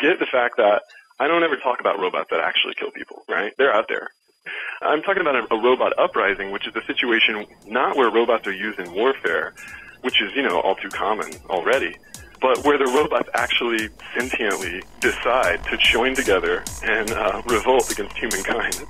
get the fact that I don't ever talk about robots that actually kill people, right? They're out there. I'm talking about a, a robot uprising, which is a situation not where robots are used in warfare, which is, you know, all too common already, but where the robots actually sentiently decide to join together and uh, revolt against humankind.